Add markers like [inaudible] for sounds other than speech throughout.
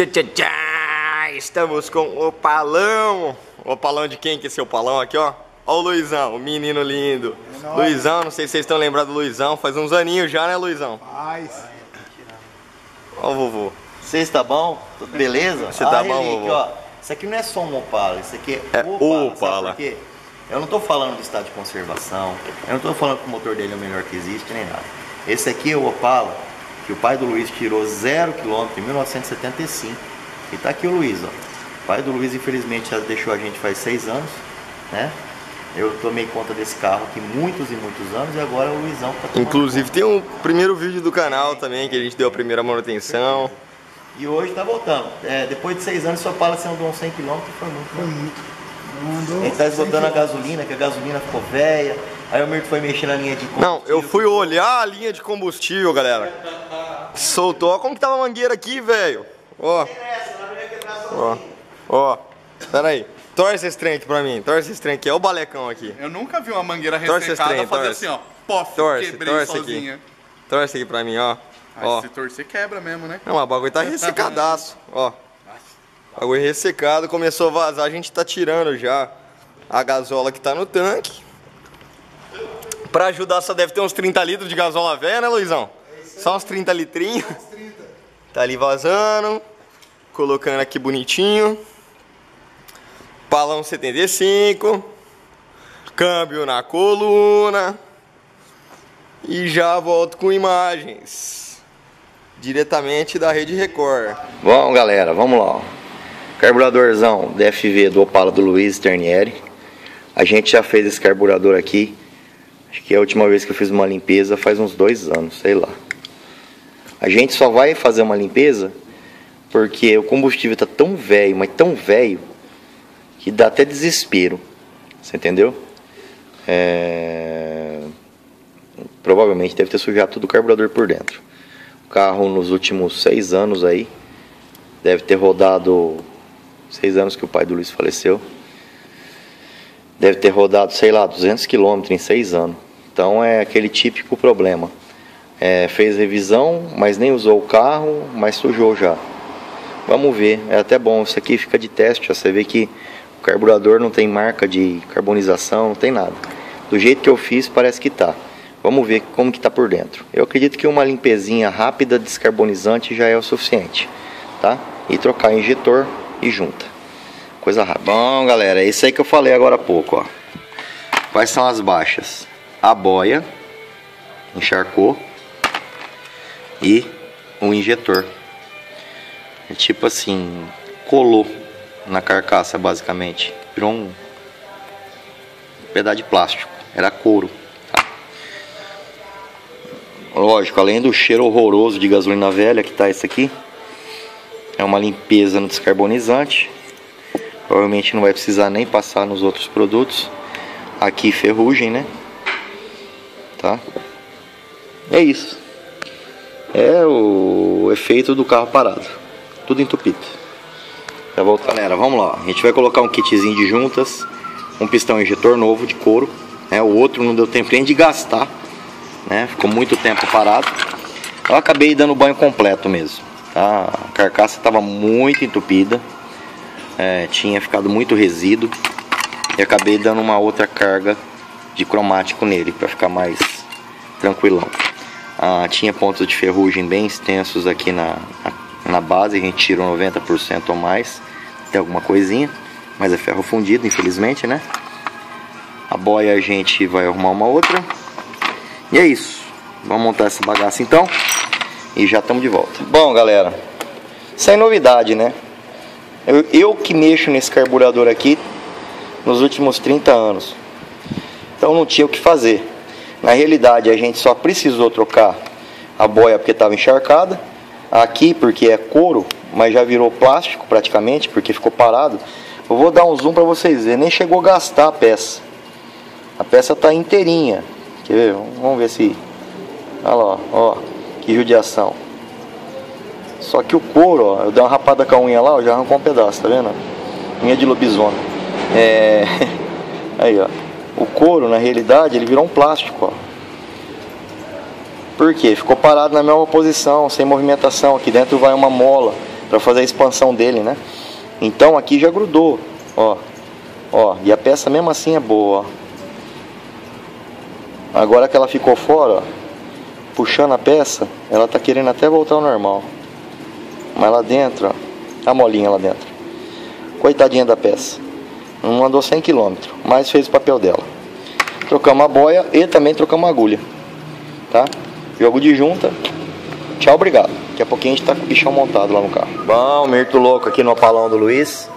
Tchá, tchá, tchá. Estamos com o Palão. O Palão de quem que é esse Palão aqui, ó? Ó o Luizão, o menino lindo. É Luizão, não sei se vocês estão lembrados do Luizão. Faz uns aninhos já, né, Luizão? Paz. Ó o vovô. Você está bom? Tudo beleza? Você tá Ah, bom, vovô? ó, isso aqui não é só um Opala, isso aqui é, É Opala. Opala. Sabe por quê? Eu não estou falando do estado de conservação, eu não estou falando que o motor dele é o melhor que existe, nem nada. Esse aqui é o Opala, que o pai do Luiz tirou zero quilômetro em 1975. E tá aqui o Luiz, ó. O pai do Luiz, infelizmente, já deixou a gente faz seis anos, né? Eu tomei conta desse carro aqui muitos e muitos anos e agora é o Luizão tá tomando Inclusive tem um primeiro vídeo do canal também que a gente deu a primeira manutenção. E hoje tá voltando. É, depois de seis anos, sua pala você andou uns 100 km foi muito. Foi né? muito. Mandou. Ele tá esgotando a gasolina, que a gasolina ficou velha. Aí o Mirko foi mexer na linha de Não, eu fui olhar a linha de combustível, galera. Soltou. Ó como que tava a mangueira aqui, velho. Ó, ó, ó. Pera aí. Torce esse trem aqui pra mim. Torce esse trem aqui. Ó o balecão aqui. Eu nunca vi uma mangueira ressecada trem, fazer torce. assim, ó. Pof, Torce, quebrei torce aqui. sozinha. Torce aqui pra mim, ó. Aí Ó. se torcer, quebra mesmo, né? Não, mas o bagulho tá [laughs] ressecadaço, ó. Bagulho ressecado, começou a vazar, a gente tá tirando já a gasola que tá no tanque. Pra ajudar só deve ter uns 30 litros de gasola velha, né, Luizão? Só uns 30 litrinhos. Tá ali vazando. Colocando aqui bonitinho. Palão 75. Câmbio na coluna. E já volto com imagens. Diretamente da Rede Record. Bom, galera, vamos lá. Carburadorzão DFV do Opala do Luiz Ternieri. A gente já fez esse carburador aqui. Acho que é a última vez que eu fiz uma limpeza faz uns dois anos, sei lá. A gente só vai fazer uma limpeza porque o combustível tá tão velho, mas tão velho, que dá até desespero. Você entendeu? É... Provavelmente deve ter sujado tudo o carburador por dentro. O carro nos últimos seis anos aí deve ter rodado seis anos que o pai do Luiz faleceu. Deve ter rodado, sei lá, 200 quilômetros em seis anos. Então é aquele típico problema. É, fez revisão, mas nem usou o carro, mas sujou já. Vamos ver, é até bom. Isso aqui fica de teste, ó. você vê que o carburador não tem marca de carbonização, não tem nada. Do jeito que eu fiz, parece que tá. Vamos ver como que tá por dentro. Eu acredito que uma limpezinha rápida, descarbonizante já é o suficiente, tá? E trocar injetor e junta. Coisa rápida. Bom, galera, é isso aí que eu falei agora há pouco, ó. Quais são as baixas? A boia encharcou e o injetor. É tipo assim, colou na carcaça basicamente. Virou um pedaço de plástico. Era couro. tá? Lógico, além do cheiro horroroso de gasolina velha que tá isso aqui, é uma limpeza no descarbonizante. Provavelmente não vai precisar nem passar nos outros produtos. Aqui ferrugem, né? Tá? É isso. É o efeito do carro parado. Tudo entupido. Já volto. Galera, vamos lá. A gente vai colocar um kitzinho de juntas, um pistão injetor novo de couro. Né? O outro não deu tempo nem de gastar, né? Ficou muito tempo parado. Eu acabei dando banho completo mesmo. Tá? A carcaça estava muito entupida, é, tinha ficado muito resíduo e acabei dando uma outra carga de cromático nele para ficar mais tranquilão. Ah, tinha pontos de ferrugem bem extensos aqui na, na, na base, a gente tirou 90% ou mais, tem alguma coisinha, mas é ferro fundido, infelizmente, né? A boia a gente vai arrumar uma outra. E é isso. Vamos montar essa bagaça então. E já estamos de volta. Bom, galera. Sem novidade, né? Eu, eu que mexo nesse carburador aqui nos últimos 30 anos. Então não tinha o que fazer. Na realidade, a gente só precisou trocar a boia porque estava encharcada. Aqui porque é couro, mas já virou plástico praticamente, porque ficou parado. Eu vou dar um zoom para vocês verem. Nem chegou a gastar a peça. A peça está inteirinha. Quer ver? Vamos ver se. Olha lá, ó. Que judiação. Só que o couro, ó, eu dei uma rapada com a unha lá, ó, já arrancou um pedaço, tá vendo? Unha de lobisomem. É. [laughs] Aí, ó. O couro, na realidade, ele virou um plástico, ó. Por quê? Ficou parado na mesma posição, sem movimentação. Aqui dentro vai uma mola para fazer a expansão dele, né? Então aqui já grudou, ó. Ó, e a peça mesmo assim é boa, ó. Agora que ela ficou fora, ó, puxando a peça, ela tá querendo até voltar ao normal. Mas lá dentro, ó, a molinha lá dentro. Coitadinha da peça. Não andou 100 km, mas fez o papel dela. Trocamos a boia e também trocamos a agulha. Tá? Jogo de junta. Tchau, obrigado. Daqui a pouquinho a gente tá com o bichão montado lá no carro. Bom, Mirto louco aqui no opalão do Luiz.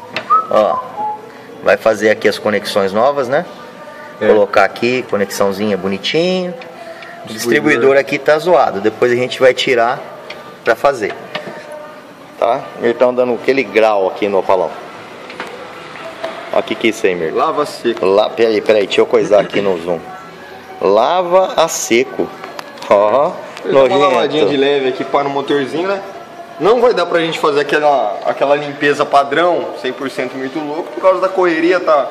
Ó, vai fazer aqui as conexões novas, né? É. Colocar aqui, conexãozinha bonitinho. O distribuidor aqui tá zoado. Depois a gente vai tirar pra fazer. Tá? Mirtão dando aquele grau aqui no opalão. O que que é isso aí, Mirtão? Lava seco. Lá, peraí, peraí, deixa eu coisar aqui no zoom. Lava a seco. Ó, Vou dar uma lavadinha de nojento. leve aqui para o motorzinho, né? Não vai dar pra gente fazer aquela, aquela limpeza padrão, 100% muito louco, por causa da correria, tá?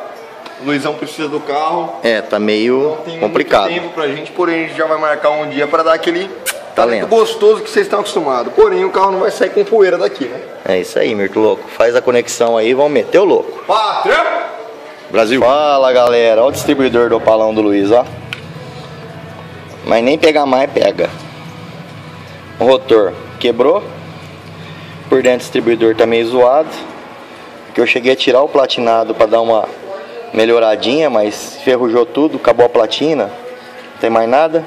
O Luizão precisa do carro. É, tá meio Não tem complicado. muito tempo pra gente, porém a gente já vai marcar um dia pra dar aquele Talento. talento gostoso que vocês estão acostumados. Porém, o carro não vai sair com poeira daqui, né? É isso aí, Mirto Louco. Faz a conexão aí, vamos meter o louco. Pátria! Brasil. Fala galera, olha o distribuidor do opalão do Luiz, ó. Mas nem pegar mais, pega. O rotor quebrou. Por dentro o distribuidor tá meio zoado. Porque eu cheguei a tirar o platinado para dar uma melhoradinha, mas ferrujou tudo, acabou a platina. Não tem mais nada.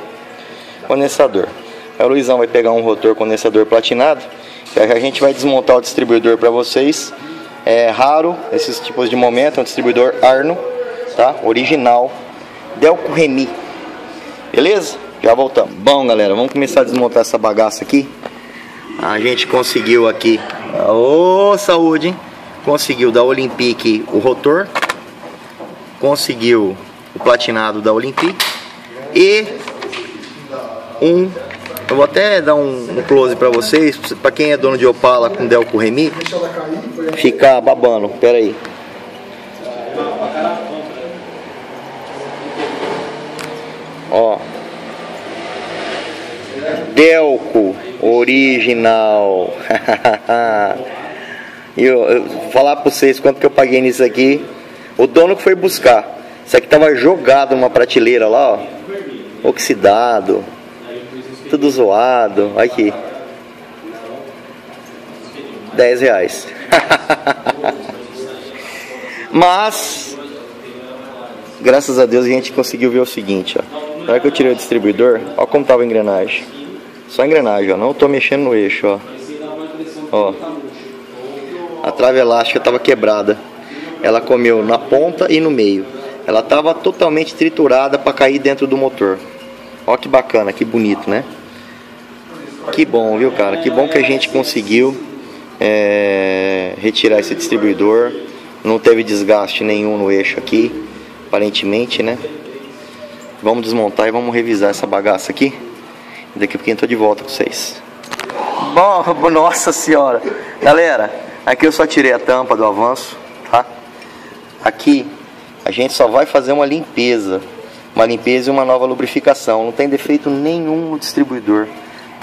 Condensador. Aí o Luizão vai pegar um rotor condensador platinado. E aí a gente vai desmontar o distribuidor para vocês. É raro esses tipos de momento, é um distribuidor Arno, tá? Original. Delco Remy. Beleza? Já voltamos. Bom, galera, vamos começar a desmontar essa bagaça aqui. A gente conseguiu aqui. Ô, saúde, hein? Conseguiu da Olympic o rotor. Conseguiu o platinado da Olympic. E um. Eu vou até dar um, um close pra vocês. Pra quem é dono de Opala com Delco Remy, ficar babando. Pera aí. Ó. Delco original. [laughs] e eu, eu falar pra vocês quanto que eu paguei nisso aqui. O dono que foi buscar. Isso aqui tava jogado numa prateleira lá, ó. Oxidado. Tudo zoado. Aqui. 10 reais. [laughs] Mas, graças a Deus a gente conseguiu ver o seguinte, ó. Na hora que eu tirei o distribuidor, ó como tava a engrenagem. Só a engrenagem, ó. Não tô mexendo no eixo, ó. Ó. A trave elástica tava quebrada. Ela comeu na ponta e no meio. Ela tava totalmente triturada para cair dentro do motor. Ó que bacana, que bonito, né? Que bom, viu, cara? Que bom que a gente conseguiu é, retirar esse distribuidor. Não teve desgaste nenhum no eixo aqui, aparentemente, né? Vamos desmontar e vamos revisar essa bagaça aqui. Daqui a pouquinho eu tô de volta com vocês. Bom, [laughs] nossa senhora. Galera, aqui eu só tirei a tampa do avanço, tá? Aqui a gente só vai fazer uma limpeza. Uma limpeza e uma nova lubrificação. Não tem defeito nenhum no distribuidor.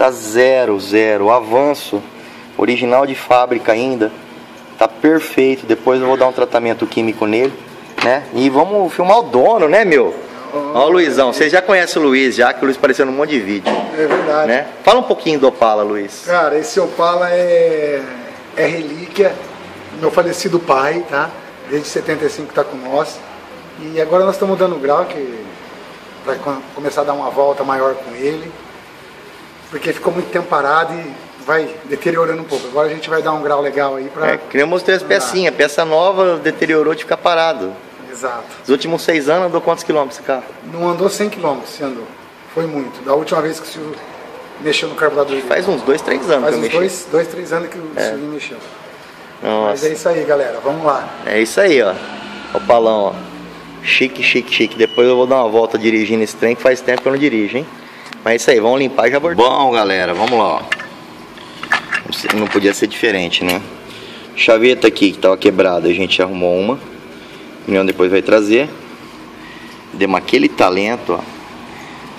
Tá zero, zero. O avanço, original de fábrica ainda, tá perfeito. Depois eu vou dar um tratamento químico nele, né? E vamos filmar o dono, né, meu? Ó, o Luizão, vocês já conhecem o Luiz, já que o Luiz apareceu num monte de vídeo, É verdade. né? Fala um pouquinho do Opala, Luiz. Cara, esse Opala é, é relíquia meu falecido pai, tá? Desde 75 tá com nós. E agora nós estamos dando grau que vai co- começar a dar uma volta maior com ele. Porque ficou muito tempo parado e vai deteriorando um pouco. Agora a gente vai dar um grau legal aí pra. É, que nem eu mostrei as pecinhas. Peça nova deteriorou de ficar parado. Exato. Os últimos seis anos andou quantos quilômetros esse carro? Não andou 100 km, se andou. Foi muito. Da última vez que o Silvio mexeu no carburador. Faz uns dois, três anos Faz uns mexi. dois, dois, três anos que o Silvio mexeu. Mas Nossa, é isso aí, galera. Vamos lá. é isso aí, ó. O palão, ó. Chique, chique, chique. Depois eu vou dar uma volta dirigindo esse trem que faz tempo que eu não dirijo, hein? Mas é isso aí, vamos limpar e já voltamos. Bom, galera, vamos lá, ó. Não podia ser diferente, né? Chaveta aqui que tava quebrada, a gente arrumou uma. O Leão depois vai trazer. Demos aquele talento, ó.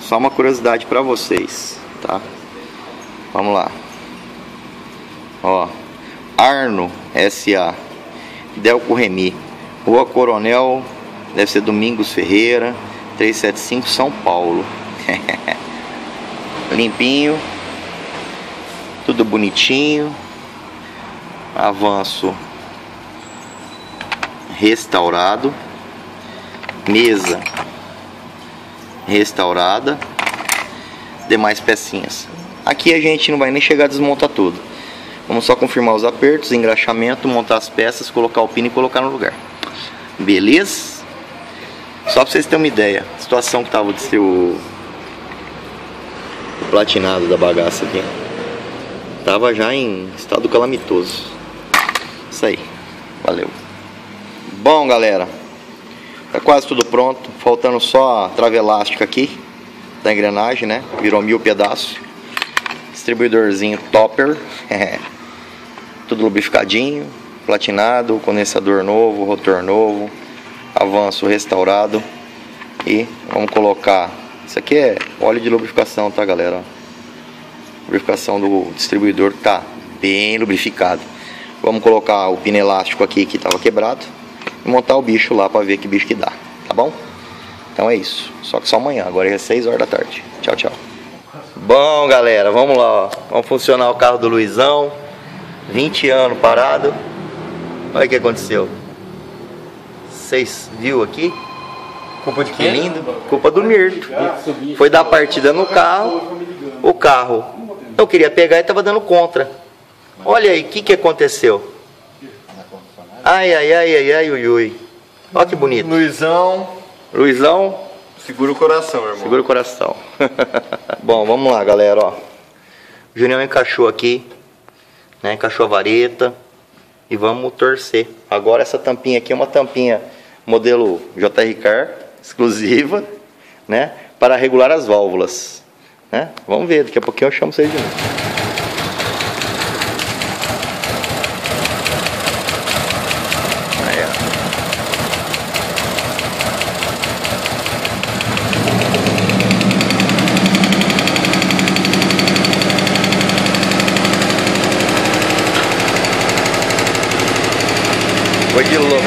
Só uma curiosidade pra vocês, tá? Vamos lá. Ó, Arno SA, Delco Remy, Rua Coronel, deve ser Domingos Ferreira, 375 São Paulo. [laughs] Limpinho, tudo bonitinho. Avanço restaurado, mesa restaurada, demais pecinhas. Aqui a gente não vai nem chegar a desmontar tudo. Vamos só confirmar os apertos, engraxamento, montar as peças, colocar o pino e colocar no lugar. Beleza? Só pra vocês terem uma ideia, a situação que tava de o platinado da bagaça aqui. Tava já em estado calamitoso. Isso aí. Valeu. Bom, galera. Tá quase tudo pronto. Faltando só a trava elástica aqui da engrenagem, né? Virou mil pedaços. Distribuidorzinho topper. [laughs] tudo lubrificadinho, platinado, condensador novo, rotor novo, avanço restaurado. E vamos colocar. Isso aqui é óleo de lubrificação, tá, galera? Lubrificação do distribuidor tá bem lubrificado. Vamos colocar o pino elástico aqui que estava quebrado e montar o bicho lá para ver que bicho que dá, tá bom? Então é isso. Só que só amanhã, agora é 6 horas da tarde. Tchau, tchau. Bom, galera, vamos lá, ó. Vamos funcionar o carro do Luizão. 20 anos parado. Olha o que aconteceu. Vocês viu aqui? Culpa de Que lindo. Culpa do Mirto. Foi dar partida no carro. O carro eu queria pegar e tava dando contra. Olha aí, o que, que aconteceu? Ai, ai, ai, ai, ai, ui, ui. Olha que bonito. Luizão, Luizão, segura o coração, irmão. segura o coração. [laughs] Bom, vamos lá, galera, ó. O Junião encaixou aqui, né? Encaixou a vareta. E vamos torcer. Agora essa tampinha aqui é uma tampinha modelo JR Car, exclusiva, né? Para regular as válvulas. Né? Vamos ver, daqui a pouquinho eu chamo vocês de novo. Foi de louco.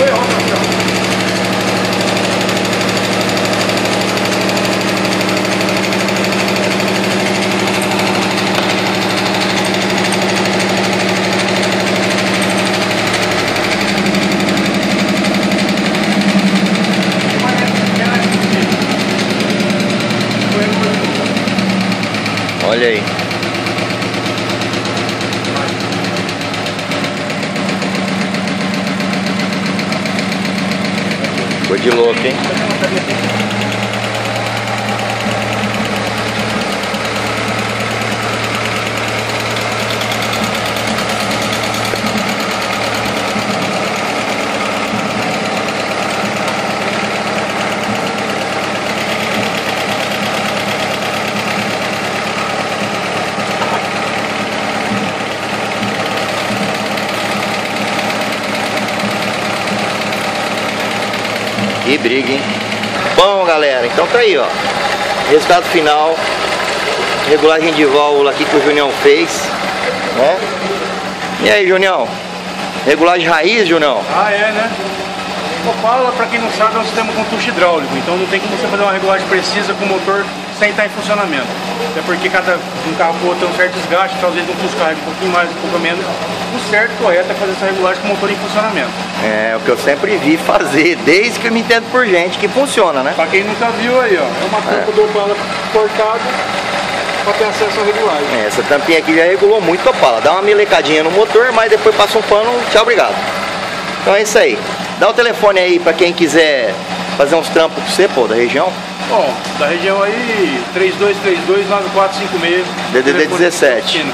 Olha aí. Foi de louco, hein? Que briga, hein? Bom, galera, então tá aí, ó. Resultado final. Regulagem de válvula aqui que o Junião fez, né? E aí, Junião? Regulagem raiz, Junião? Ah, é, né? Opala, para quem não sabe, é um sistema com tucho hidráulico, então não tem como você fazer uma regulagem precisa com motor sem estar em funcionamento. Até porque cada um carro com o outro tem um certo desgaste, talvez um custo carregue um pouquinho mais, um pouco menos. O certo, correto, é fazer essa regulagem com o motor em funcionamento. É o que eu sempre vi fazer, desde que eu me entendo por gente, que funciona, né? Para quem nunca viu aí, ó, é uma tampa do Opala cortada para ter acesso à regulagem. É, Essa tampinha aqui já regulou muito a Opala. Dá uma melecadinha no motor, mas depois passa um pano, tchau, obrigado. Então é isso aí. Dá o telefone aí pra quem quiser fazer uns trampos com você, pô, da região. Bom, da região aí, 3232-9456. DDD telefone 17. esquina.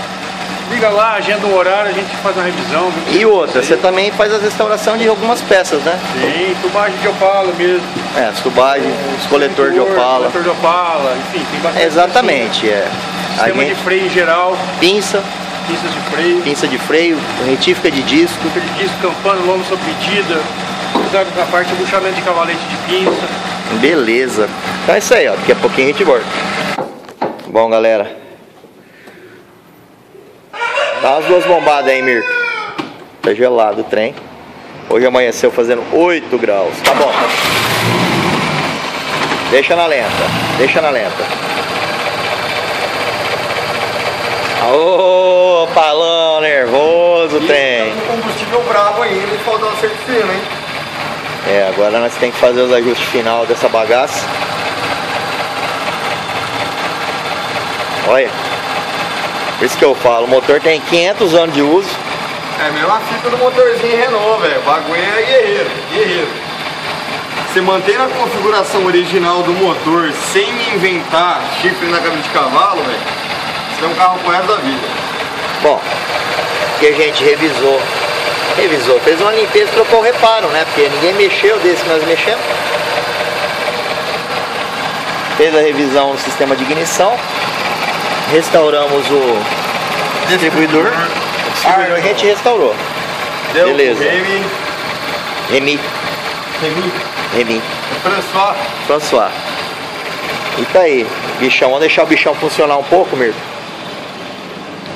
Liga lá, agenda um horário, a gente faz uma revisão. E outra, você também faz a restauração de algumas peças, né? Tem tubagem de opala mesmo. É, as tubagens, os coletor de opala. Coletor de opala, enfim, tem bastante. Exatamente, é. A Sistema gente, de freio em geral, pinça, pistas de freio, pinça de freio, retífica de disco. pinça de disco, campana, lombo sob medida, na parte de buchamento de cavalete de pinça. Beleza. Então é isso aí, ó. Daqui a pouquinho a gente volta. Bom, galera. Dá umas duas bombadas aí, Mirko. Tá gelado o trem. Hoje amanheceu fazendo 8 graus. Tá bom. Deixa na lenta. Deixa na lenta. Ô, palão nervoso tem. Tá com combustível bravo ainda e falta um acerto fino, hein? É, agora nós temos que fazer os ajustes final dessa bagaça. Olha. Por isso que eu falo, o motor tem 500 anos de uso. É a mesma fita do motorzinho Renault, velho. O bagulho é guerreiro, guerreiro. Você mantém a configuração original do motor sem inventar chifre na cabeça de cavalo, velho. Você tem um carro essa da vida. Bom, que a gente revisou. Revisou, fez uma limpeza e trocou o reparo, né? Porque ninguém mexeu desse que nós mexemos. Fez a revisão no sistema de ignição. Restauramos o distribuidor. Distribuidor a gente restaurou. Deu Beleza. Remy, Remi, Remy, Remi, François. François. E tá aí, bichão. Vamos deixar o bichão funcionar um pouco, Mirko.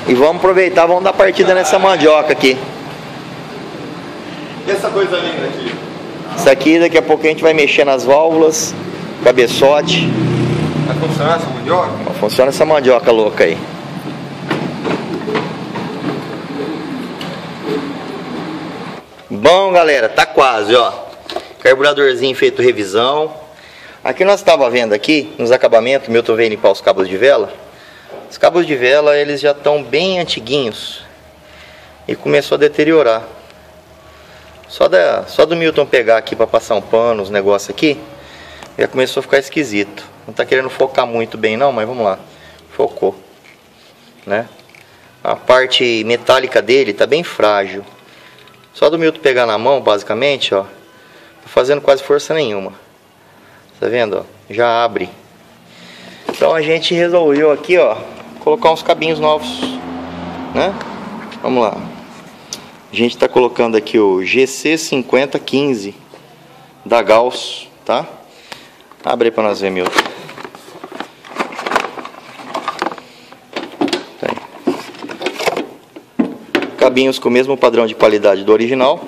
E vamos aproveitar, vamos dar partida nessa mandioca aqui. E essa coisa linda aqui? Isso aqui daqui a pouco a gente vai mexer nas válvulas, cabeçote. Vai essa mandioca? Funciona essa mandioca louca aí. Bom, galera, tá quase, ó. Carburadorzinho feito revisão. Aqui nós estava vendo aqui, nos acabamentos, Milton veio limpar os cabos de vela. Os cabos de vela, eles já estão bem antiguinhos. E começou a deteriorar. Só, da, só do Milton pegar aqui para passar um pano, os negócios aqui, já começou a ficar esquisito. Não tá querendo focar muito bem não, mas vamos lá. Focou. Né? A parte metálica dele tá bem frágil. Só do Milton pegar na mão, basicamente, ó, tá fazendo quase força nenhuma. Tá vendo, ó? Já abre. Então a gente resolveu aqui, ó, colocar uns cabinhos novos, né? Vamos lá. A gente está colocando aqui o GC5015 da Gauss, tá? Abre para nós ver, Milton. Cabinhos com o mesmo padrão de qualidade do original,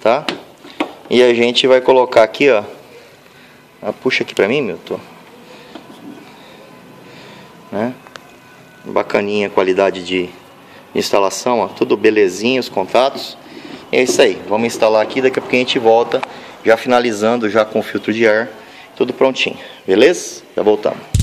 tá? E a gente vai colocar aqui, ó. Ah, puxa aqui para mim, Milton. Né? Bacaninha qualidade de instalação, ó, tudo belezinho, os contatos. E é isso aí, vamos instalar aqui, daqui a pouco a gente volta, já finalizando já com filtro de ar, tudo prontinho, beleza? Já voltamos.